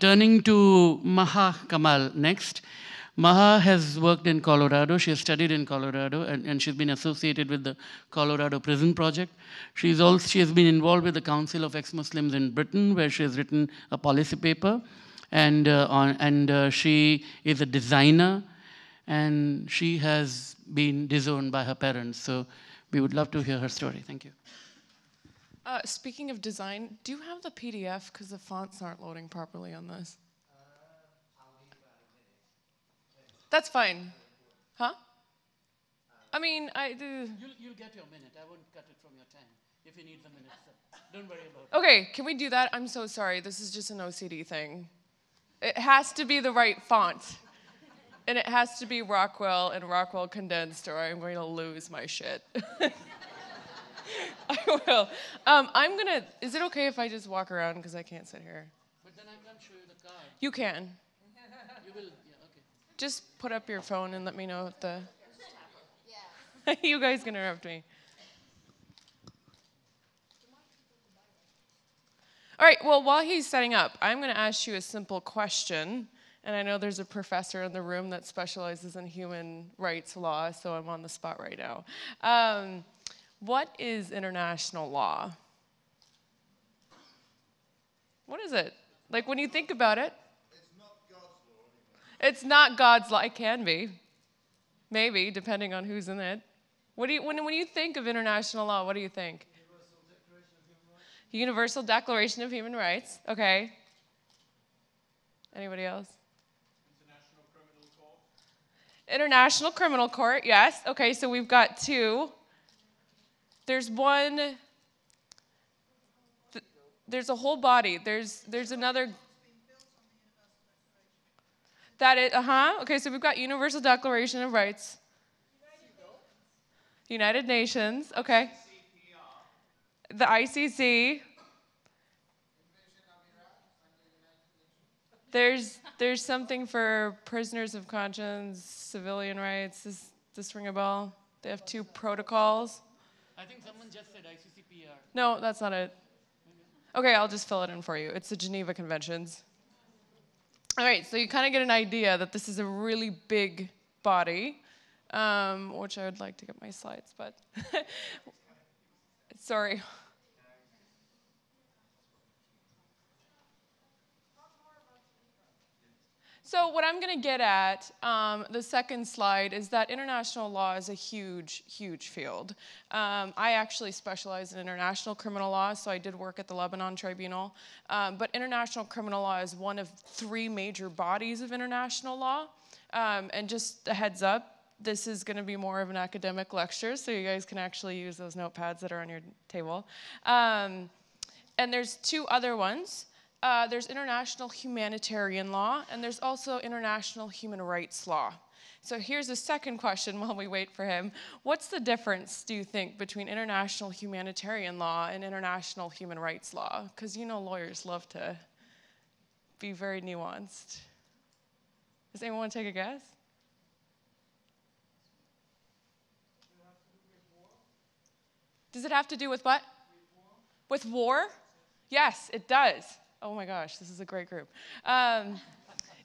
Turning to Maha Kamal next. Maha has worked in Colorado. She has studied in Colorado, and, and she's been associated with the Colorado Prison Project. She's also, she has been involved with the Council of Ex-Muslims in Britain, where she has written a policy paper. And, uh, on, and uh, she is a designer, and she has been disowned by her parents. So we would love to hear her story. Thank you. Uh, speaking of design, do you have the PDF? Because the fonts aren't loading properly on this. That's fine. Huh? I mean, I do. You'll, you'll get your minute. I won't cut it from your time if you need the minute. So don't worry about it. Okay, can we do that? I'm so sorry. This is just an OCD thing. It has to be the right font. And it has to be Rockwell and Rockwell condensed, or I'm going to lose my shit. I will. Um, I'm gonna. Is it okay if I just walk around because I can't sit here? But then I can't show you the card. You can. You will, yeah, okay. Just put up your phone and let me know what the. you guys can interrupt me. All right, well, while he's setting up, I'm going to ask you a simple question. And I know there's a professor in the room that specializes in human rights law, so I'm on the spot right now. Um, what is international law? What is it? Like when you think about it, it's not God's law. It can be. Maybe, depending on who's in it. What do you, when, when you think of international law, what do you think? Universal Declaration of Human Rights. Universal Declaration of Human Rights. Okay. Anybody else? International Criminal Court. International Criminal Court, yes. Okay, so we've got two. There's one. th- There's a whole body. There's there's another. That is, uh huh. Okay, so we've got Universal Declaration of Rights. United Nations. Okay. The ICC. There's there's something for prisoners of conscience, civilian rights. Does this ring a bell? They have two protocols. I think someone just said ICCPR. No, that's not it. Okay, I'll just fill it in for you. It's the Geneva Conventions. All right, so you kind of get an idea that this is a really big body, um, which I would like to get my slides, but sorry. So what I'm going to get at, um, the second slide, is that international law is a huge, huge field. Um, I actually specialize in international criminal law, so I did work at the Lebanon Tribunal. Um, but international criminal law is one of three major bodies of international law. Um, and just a heads up, this is going to be more of an academic lecture, so you guys can actually use those notepads that are on your table. Um, and there's two other ones. Uh, there's international humanitarian law, and there's also international human rights law. So here's a second question while we wait for him. What's the difference, do you think, between international humanitarian law and international human rights law? Because you know lawyers love to be very nuanced. Does anyone want to take a guess? Does it have to do with what? With war? Yes, it does. Oh my gosh, this is a great group. Um,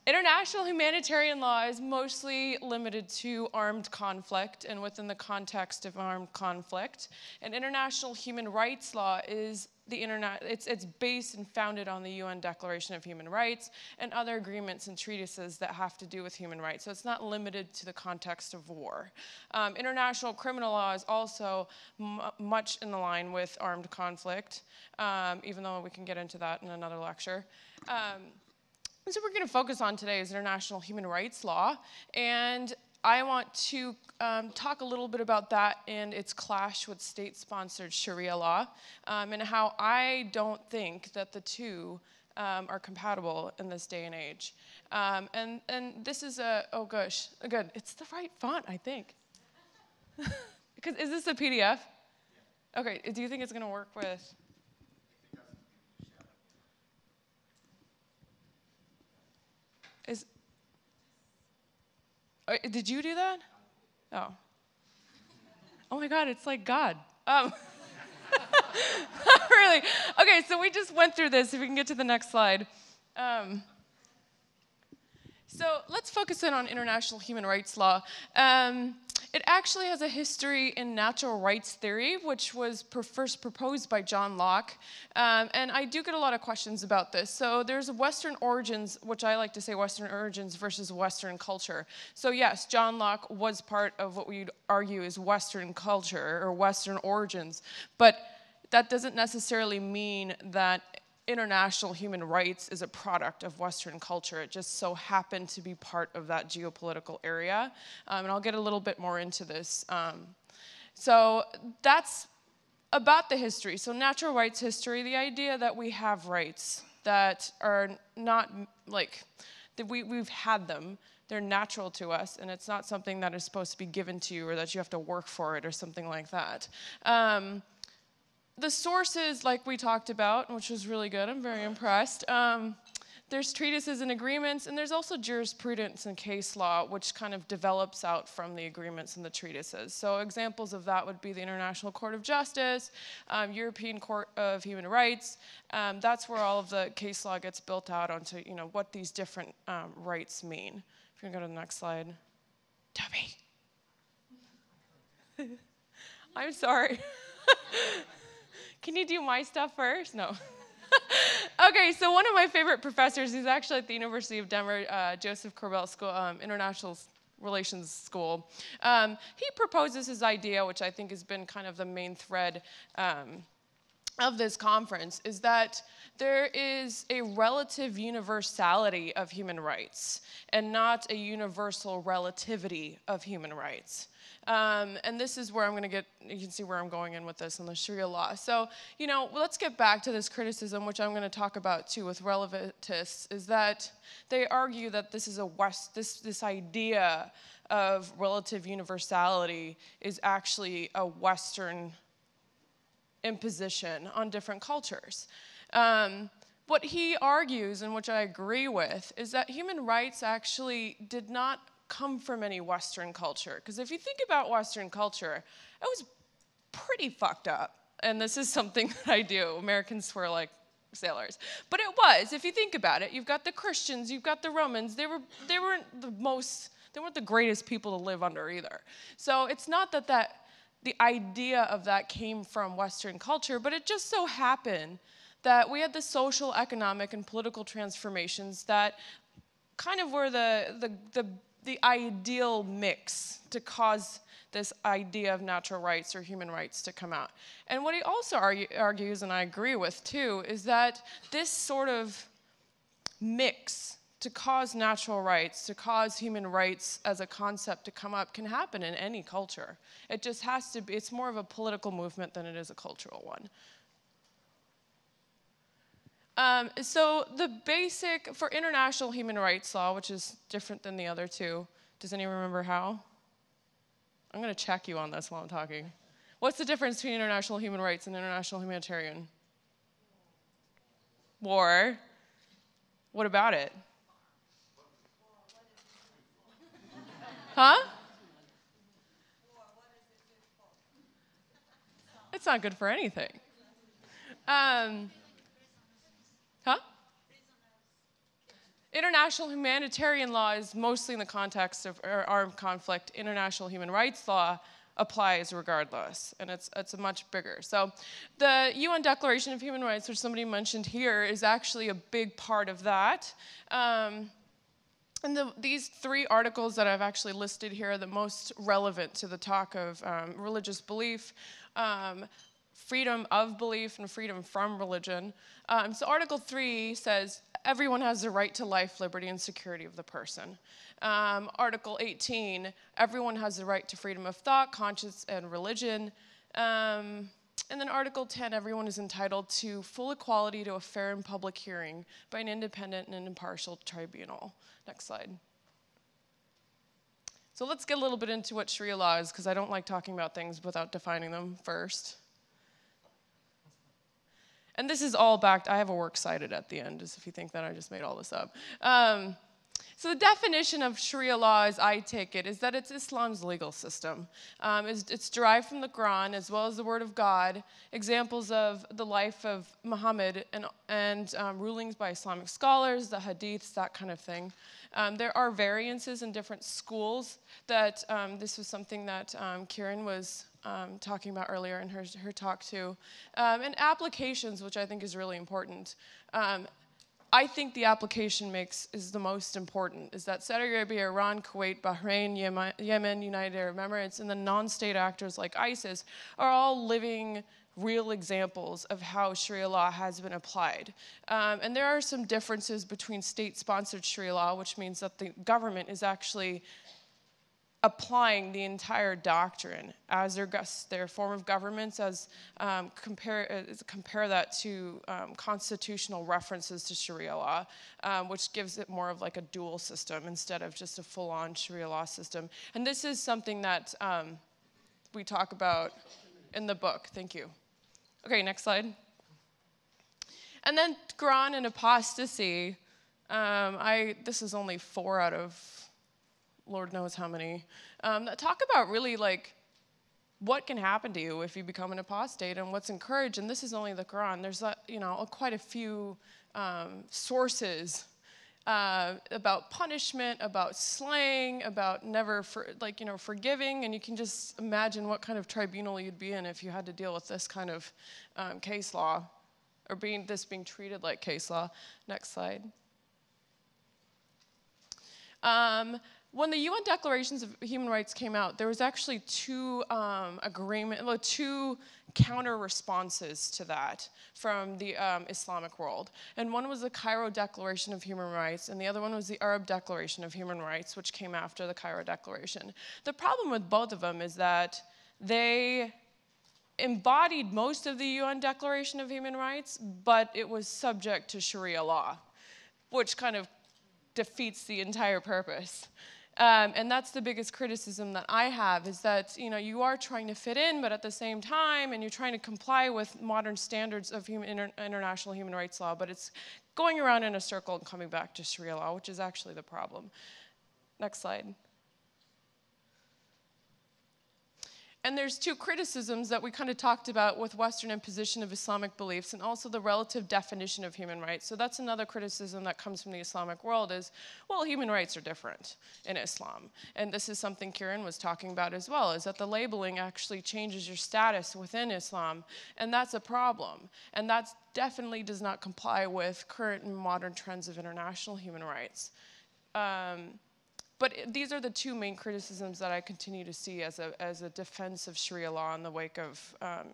international humanitarian law is mostly limited to armed conflict and within the context of armed conflict. And international human rights law is the internet, it's, it's based and founded on the UN Declaration of Human Rights and other agreements and treatises that have to do with human rights. So it's not limited to the context of war. Um, international criminal law is also much in the line with armed conflict, um, even though we can get into that in another lecture. Um, so we're going to focus on today is international human rights law, and I want to um, talk a little bit about that and its clash with state-sponsored Sharia law, um, and how I don't think that the two um, are compatible in this day and age. Um, and and this is a oh gosh, good. It's the right font, I think. because is this a PDF? Okay. Do you think it's going to work with? Oh, did you do that? Oh. Oh my God, it's like God. Um, really? Okay, so we just went through this. If we can get to the next slide. Um, so let's focus in on international human rights law. Um, it actually has a history in natural rights theory, which was first proposed by John Locke. Um, and I do get a lot of questions about this. So there's Western origins, which I like to say Western origins versus Western culture. So, yes, John Locke was part of what we'd argue is Western culture or Western origins. But that doesn't necessarily mean that international human rights is a product of Western culture. It just so happened to be part of that geopolitical area. Um, and I'll get a little bit more into this. Um, so that's about the history. So, natural rights history, the idea that we have rights that are not like, that we, we've had them. They're natural to us, and it's not something that is supposed to be given to you or that you have to work for it or something like that. Um, the sources, like we talked about, which was really good, I'm very impressed. Um, there's treatises and agreements, and there's also jurisprudence and case law, which kind of develops out from the agreements and the treatises. So, examples of that would be the International Court of Justice, um, European Court of Human Rights. Um, that's where all of the case law gets built out onto, you know, what these different um, rights mean. If you can go to the next slide, Toby. I'm sorry. Can you do my stuff first? No. okay, so one of my favorite professors, he's actually at the University of Denver, uh, Josef Korbel School, um, International Relations School. Um, he proposes his idea, which I think has been kind of the main thread um, of this conference, is that there is a relative universality of human rights and not a universal relativity of human rights. Um, and this is where I'm going to get, you can see where I'm going in with this on the Sharia law. So, you know, let's get back to this criticism, which I'm going to talk about too with relativists, is that they argue that this is a West, this, this idea of relative universality is actually a Western imposition on different cultures. Um, what he argues, and which I agree with, is that human rights actually did not come from any Western culture. Because if you think about Western culture, it was pretty fucked up. And this is something that I do. Americans were like sailors. But it was, if you think about it, you've got the Christians, you've got the Romans. They, were, they weren't the most, they weren't the greatest people to live under either. So it's not that, that the idea of that came from Western culture, but it just so happened that we had the social, economic, and political transformations that kind of were the, the, the the ideal mix to cause this idea of natural rights or human rights to come out. And what he also argue, argues, and I agree with too, is that this sort of mix to cause natural rights, to cause human rights as a concept to come up can happen in any culture. It just has to be, it's more of a political movement than it is a cultural one. Um, so the basic, for international human rights law, which is different than the other two, does anyone remember how? I'm going to check you on this while I'm talking. What's the difference between international human rights and international humanitarian? War. What about it? Huh? It's not good for anything. Um, International humanitarian law is mostly in the context of armed conflict. International human rights law applies regardless, and it's, it's much bigger. So, the UN Declaration of Human Rights, which somebody mentioned here, is actually a big part of that. Um, and the, these three articles that I've actually listed here are the most relevant to the talk of um, religious belief, um, freedom of belief and freedom from religion. Um, so, Article 3 says everyone has the right to life, liberty, and security of the person. Um, Article 18, everyone has the right to freedom of thought, conscience, and religion. Um, and then Article 10, everyone is entitled to full equality to a fair and public hearing by an independent and impartial tribunal. Next slide. So let's get a little bit into what Sharia law is, because I don't like talking about things without defining them first. And this is all backed, I have a works cited at the end, as if you think that I just made all this up. Um, So the definition of Sharia law, as I take it, is that it's Islam's legal system. Um, it's, it's, derived from the Quran as well as the Word of God. Examples of the life of Muhammad and, and um, rulings by Islamic scholars, the Hadiths, that kind of thing. Um, there are variances in different schools. That um, this was something that um, Kiran was um, talking about earlier in her, her talk too, and applications, which I think is really important. I think the application makes is the most important. Is that Saudi Arabia, Iran, Kuwait, Bahrain, Yemen, United Arab Emirates, and the non-state actors like ISIS are all living real examples of how Sharia law has been applied. Um, and there are some differences between state-sponsored Sharia law, which means that the government is actually applying the entire doctrine as their, their form of governments as um, compare, uh, compare that to um, constitutional references to Sharia law, um, which gives it more of like a dual system instead of just a full-on Sharia law system. And this is something that um, we talk about in the book. Thank you. Okay, next slide. And then Quran and apostasy. Um, I, this is only four out of Lord knows how many, um, talk about really like what can happen to you if you become an apostate and what's encouraged. And this is only the Quran. There's uh, you know quite a few um, sources uh, about punishment, about slaying, about never for, like you know forgiving, and you can just imagine what kind of tribunal you'd be in if you had to deal with this kind of um, case law, or being this being treated like case law. Next slide. Um, when the UN Declarations of Human Rights came out, there was actually two um, agreement, well, two counter responses to that from the um, Islamic world. And one was the Cairo Declaration of Human Rights, and the other one was the Arab Declaration of Human Rights, which came after the Cairo Declaration. The problem with both of them is that they embodied most of the UN Declaration of Human Rights, but it was subject to Sharia law, which kind of defeats the entire purpose. Um, and that's the biggest criticism that I have is that you know you are trying to fit in, but at the same time, and you're trying to comply with modern standards of human, inter, international human rights law, but it's going around in a circle and coming back to Sharia law, which is actually the problem. Next slide. And there's two criticisms that we kind of talked about with Western imposition of Islamic beliefs and also the relative definition of human rights. So that's another criticism that comes from the Islamic world is, well, human rights are different in Islam. And this is something Kiran was talking about as well, is that the labeling actually changes your status within Islam. And that's a problem. And that definitely does not comply with current and modern trends of international human rights. Um, but these are the two main criticisms that I continue to see as a, as a defense of Sharia law in the wake of um,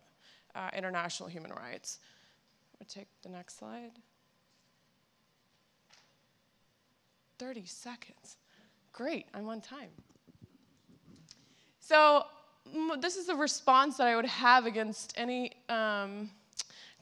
uh, international human rights. We'll take the next slide. 30 seconds. Great, I'm on time. So this is the response that I would have against any um,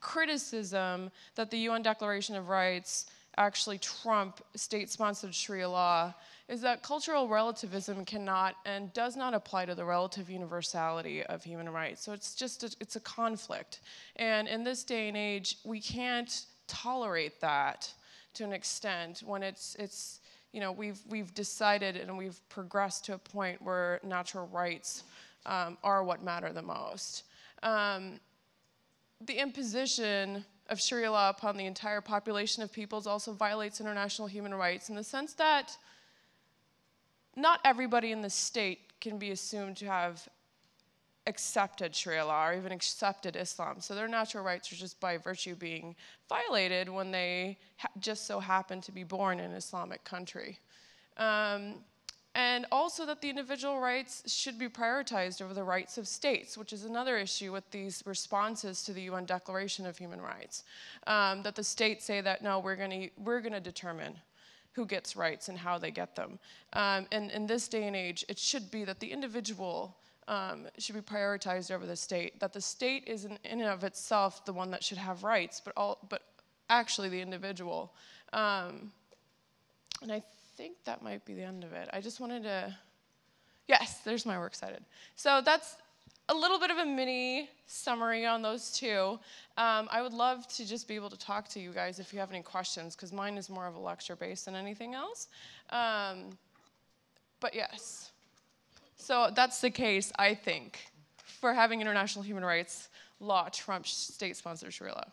criticism that the UN Declaration of Rights actually trump state-sponsored Sharia law is that cultural relativism cannot and does not apply to the relative universality of human rights. So it's just a, it's a conflict. And in this day and age, we can't tolerate that to an extent when it's it's you know we've we've decided and we've progressed to a point where natural rights um, are what matter the most. Um, the imposition of Sharia law upon the entire population of peoples also violates international human rights in the sense that not everybody in the state can be assumed to have accepted Sharia law or even accepted Islam. So their natural rights are just by virtue being violated when they just so happen to be born in an Islamic country. Um, and also that the individual rights should be prioritized over the rights of states, which is another issue with these responses to the UN Declaration of Human Rights. Um, that the states say that, no, we're going we're gonna determine who gets rights and how they get them. Um, and in this day and age, it should be that the individual um, should be prioritized over the state, that the state is in, in, and of itself the one that should have rights, but, all, but actually the individual. Um, and I think that might be the end of it. I just wanted to, yes, there's my work cited. So that's a little bit of a mini summary on those two. Um, I would love to just be able to talk to you guys if you have any questions, because mine is more of a lecture based than anything else. Um, but yes. So that's the case, I think, for having international human rights law trump state sponsored Sharia law.